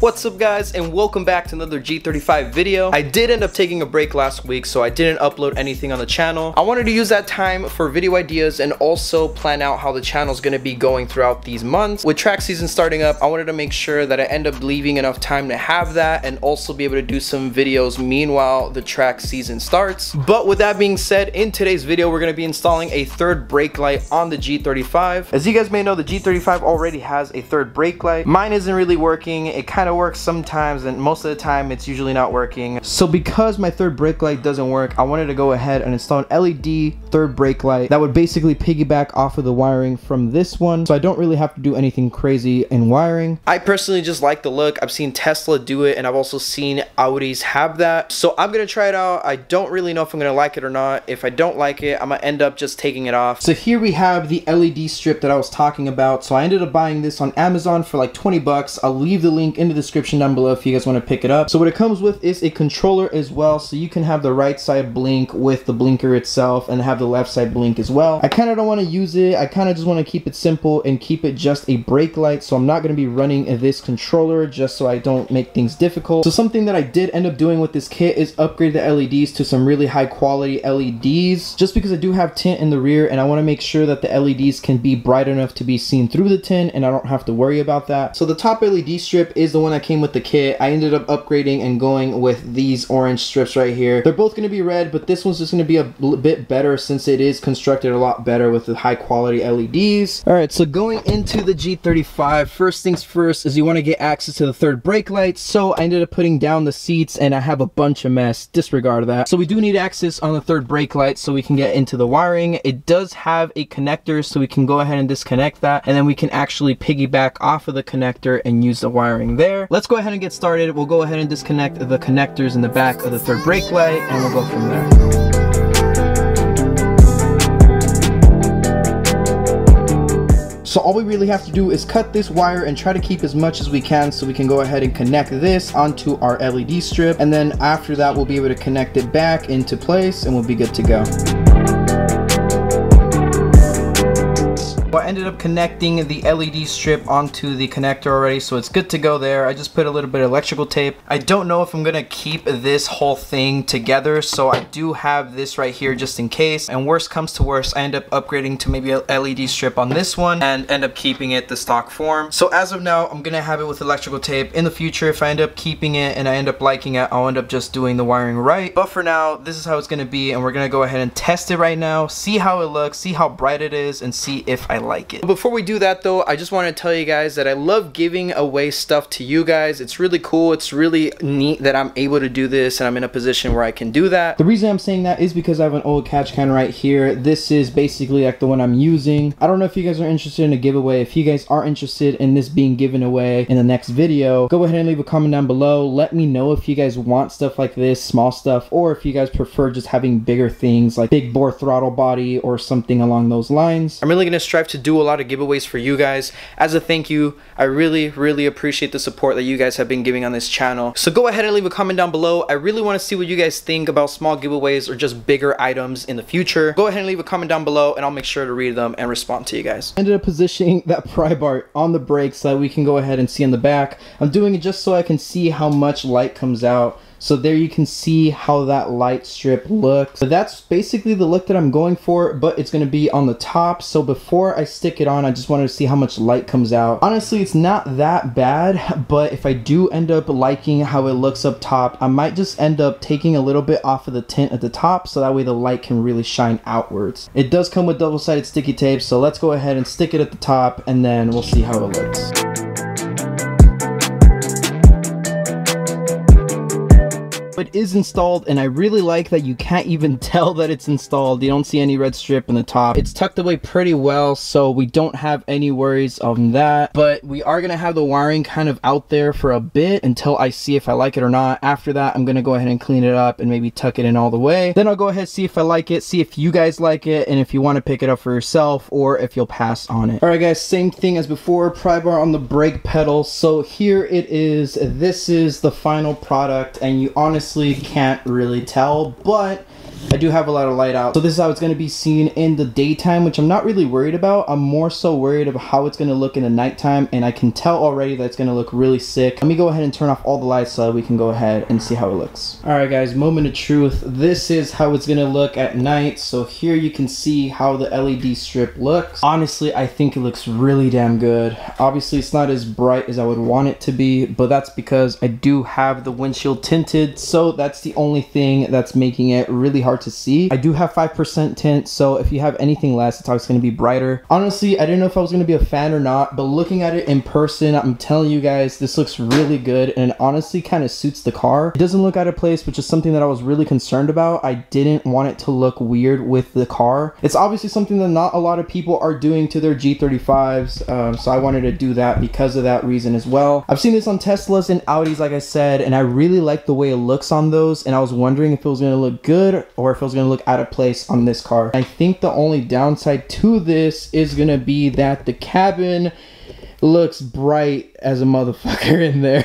What's up guys and welcome back to another G35 video. I did end up taking a break last week so I didn't upload anything on the channel. I wanted to use that time for video ideas and also plan out how the channel is going to be going throughout these months. With track season starting up, I wanted to make sure that I end up leaving enough time to have that and also be able to do some videos meanwhile the track season starts. But with that being said, in today's video we're going to be installing a third brake light on the G35. As you guys may know, the G35 already has a third brake light. Mine isn't really working. It kind kind of works sometimes and most of the time it's usually not working. So because my third brake light doesn't work, I wanted to go ahead and install an LED third brake light that would basically piggyback off of the wiring from this one. So I don't really have to do anything crazy in wiring. I personally just like the look. I've seen Tesla do it and I've also seen Audis have that. So I'm going to try it out. I don't really know if I'm going to like it or not. If I don't like it, I'm going to end up just taking it off. So here we have the LED strip that I was talking about. So I ended up buying this on Amazon for like 20 bucks. I'll leave the link in the description down below if you guys want to pick it up. So what it comes with is a controller as well. So you can have the right side blink with the blinker itself and have the left side blink as well. I kind of don't want to use it. I kind of just want to keep it simple and keep it just a brake light. So I'm not going to be running this controller just so I don't make things difficult. So something that I did end up doing with this kit is upgrade the LEDs to some really high quality LEDs just because I do have tint in the rear and I want to make sure that the LEDs can be bright enough to be seen through the tint and I don't have to worry about that. So the top LED strip is the one that came with the kit. I ended up upgrading and going with these orange strips right here. They're both going to be red, but this one's just going to be a bit better since it is constructed a lot better with the high quality LEDs. All right, so going into the G35, first things first is you want to get access to the third brake light. So I ended up putting down the seats and I have a bunch of mess. Disregard that. So we do need access on the third brake light so we can get into the wiring. It does have a connector so we can go ahead and disconnect that and then we can actually piggyback off of the connector and use the wiring there. Let's go ahead and get started. We'll go ahead and disconnect the connectors in the back of the third brake light and we'll go from there. So all we really have to do is cut this wire and try to keep as much as we can so we can go ahead and connect this onto our LED strip. And then after that, we'll be able to connect it back into place and we'll be good to go. I ended up connecting the LED strip onto the connector already, so it's good to go there. I just put a little bit of electrical tape. I don't know if I'm gonna keep this whole thing together, so I do have this right here just in case. And worst comes to worst, I end up upgrading to maybe a LED strip on this one and end up keeping it the stock form. So as of now, I'm gonna have it with electrical tape. In the future, if I end up keeping it and I end up liking it, I'll end up just doing the wiring right. But for now, this is how it's gonna be, and we're gonna go ahead and test it right now, see how it looks, see how bright it is, and see if I like it. Before we do that though, I just want to tell you guys that I love giving away stuff to you guys. It's really cool. It's really neat that I'm able to do this and I'm in a position where I can do that. The reason I'm saying that is because I have an old catch can right here. This is basically like the one I'm using. I don't know if you guys are interested in a giveaway. If you guys are interested in this being given away in the next video, go ahead and leave a comment down below. Let me know if you guys want stuff like this, small stuff, or if you guys prefer just having bigger things like big bore throttle body or something along those lines. I'm really going to strive to do a lot of giveaways for you guys. As a thank you, I really, really appreciate the support that you guys have been giving on this channel. So go ahead and leave a comment down below. I really want to see what you guys think about small giveaways or just bigger items in the future. Go ahead and leave a comment down below and I'll make sure to read them and respond to you guys. Ended up positioning that pry bar on the brake so that we can go ahead and see in the back. I'm doing it just so I can see how much light comes out so there you can see how that light strip looks. But that's basically the look that I'm going for, but it's gonna be on the top. So before I stick it on, I just wanted to see how much light comes out. Honestly, it's not that bad, but if I do end up liking how it looks up top, I might just end up taking a little bit off of the tint at the top so that way the light can really shine outwards. It does come with double-sided sticky tape, so let's go ahead and stick it at the top and then we'll see how it looks. It is installed and I really like that you can't even tell that it's installed. You don't see any red strip in the top. It's tucked away pretty well so we don't have any worries on that. But we are going to have the wiring kind of out there for a bit until I see if I like it or not. After that I'm going to go ahead and clean it up and maybe tuck it in all the way. Then I'll go ahead see if I like it, see if you guys like it and if you want to pick it up for yourself or if you'll pass on it. Alright guys, same thing as before, pry bar on the brake pedal. So here it is. This is the final product and you honestly honestly can't really tell, but I do have a lot of light out. So this is how it's going to be seen in the daytime, which I'm not really worried about. I'm more so worried about how it's going to look in the nighttime. And I can tell already that it's going to look really sick. Let me go ahead and turn off all the lights so that we can go ahead and see how it looks. All right, guys, moment of truth. This is how it's going to look at night. So here you can see how the LED strip looks. Honestly, I think it looks really damn good. Obviously, it's not as bright as I would want it to be, but that's because I do have the windshield tinted. So that's the only thing that's making it really hard to see. I do have 5% tint, so if you have anything less, it's always going to be brighter. Honestly, I didn't know if I was going to be a fan or not, but looking at it in person, I'm telling you guys, this looks really good and honestly kind of suits the car. It doesn't look out of place, which is something that I was really concerned about. I didn't want it to look weird with the car. It's obviously something that not a lot of people are doing to their G35s, um, so I wanted to do that because of that reason as well. I've seen this on Teslas and Audis, like I said, and I really like the way it looks on those, and I was wondering if it was going to look good or if it was going to look out of place on this car. I think the only downside to this is going to be that the cabin looks bright as a motherfucker in there.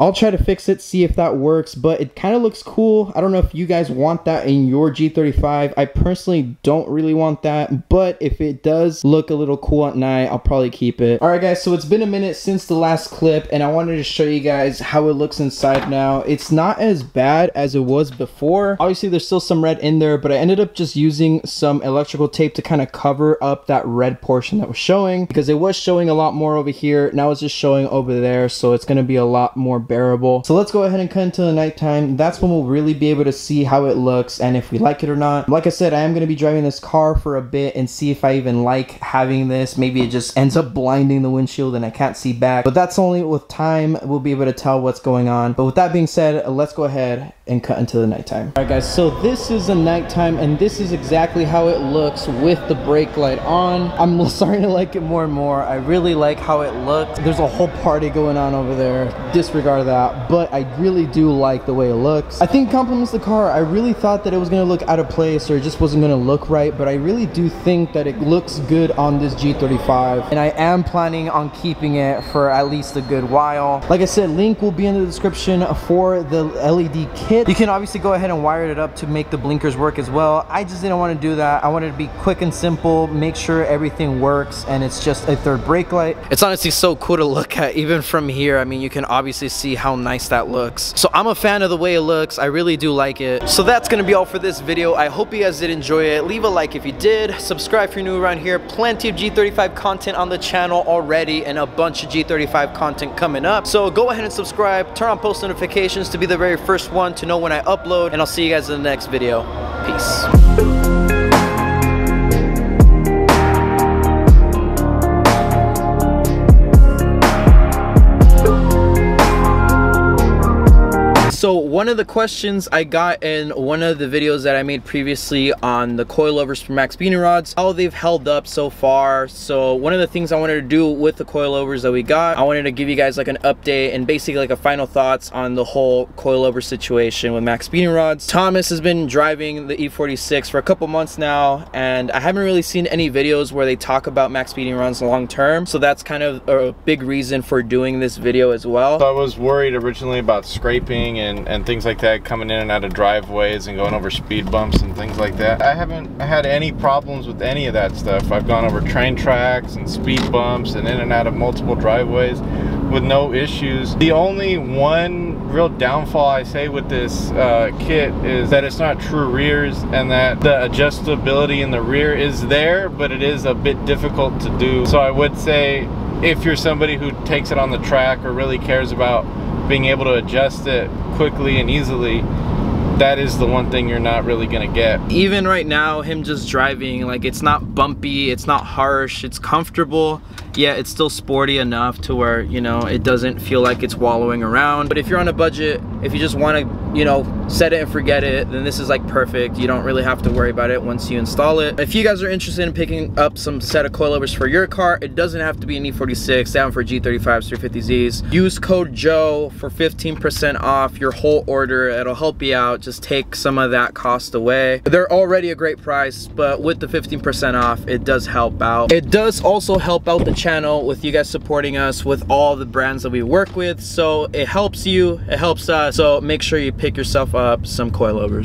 I'll try to fix it, see if that works, but it kind of looks cool. I don't know if you guys want that in your G35. I personally don't really want that, but if it does look a little cool at night, I'll probably keep it. All right, guys, so it's been a minute since the last clip, and I wanted to show you guys how it looks inside now. It's not as bad as it was before. Obviously, there's still some red in there, but I ended up just using some electrical tape to kind of cover up that red portion that was showing because it was showing a lot more over here. Now it's just showing over there, so it's going to be a lot more bearable. So let's go ahead and cut into the nighttime. That's when we'll really be able to see how it looks and if we like it or not. Like I said, I am going to be driving this car for a bit and see if I even like having this. Maybe it just ends up blinding the windshield and I can't see back. But that's only with time we'll be able to tell what's going on. But with that being said, let's go ahead and cut into the nighttime. All right guys, so this is the nighttime and this is exactly how it looks with the brake light on. I'm starting to like it more and more. I really like how it looks. There's a whole party going on over there. Disregard that, but I really do like the way it looks. I think compliments the car. I really thought that it was gonna look out of place or it just wasn't gonna look right, but I really do think that it looks good on this G35 and I am planning on keeping it for at least a good while. Like I said, link will be in the description for the LED kit you can obviously go ahead and wire it up to make the blinkers work as well. I just didn't want to do that. I wanted to be quick and simple, make sure everything works, and it's just a third brake light. It's honestly so cool to look at, even from here. I mean, you can obviously see how nice that looks. So I'm a fan of the way it looks. I really do like it. So that's to be all for this video. I hope you guys did enjoy it. Leave a like if you did. Subscribe if you're new around here. Plenty of G35 content on the channel already and a bunch of G35 content coming up. So go ahead and subscribe. Turn on post notifications to be the very first one to know when I upload. And I'll see you guys in the next video. Peace. So one of the questions I got in one of the videos that I made previously on the coilovers for Maxpeedingrods, how they've held up so far. So one of the things I wanted to do with the coilovers that we got, I wanted to give you guys like an update and basically like a final thoughts on the whole coilover situation with Maxpeedingrods. Thomas has been driving the E46 for a couple months now and I haven't really seen any videos where they talk about Maxpeedingrods long term. So that's kind of a big reason for doing this video as well. So I was worried originally about scraping and and, things like that coming in and out of driveways and going over speed bumps and things like that. I haven't had any problems with any of that stuff. I've gone over train tracks and speed bumps and in and out of multiple driveways with no issues. The only one real downfall I say with this uh, kit is that it's not true rears and that the adjustability in the rear is there, but it is a bit difficult to do. So I would say if you're somebody who takes it on the track or really cares about being able to adjust it quickly and easily that is the one thing you're not really gonna get. Even right now, him just driving, like it's not bumpy, it's not harsh, it's comfortable yeah, it's still sporty enough to where, you know, it doesn't feel like it's wallowing around. But if you're on a budget, if you just want to, you know, set it and forget it, then this is like perfect. You don't really have to worry about it once you install it. If you guys are interested in picking up some set of coilovers for your car, it doesn't have to be an E46, down for G35s, 350Zs. Use code JOE for 15% off your whole order. It'll help you out. Just take some of that cost away. They're already a great price, but with the 15% off, it does help out. It does also help out the channel with you guys supporting us with all the brands that we work with. So it helps you, it helps us. So make sure you pick yourself up some coilovers.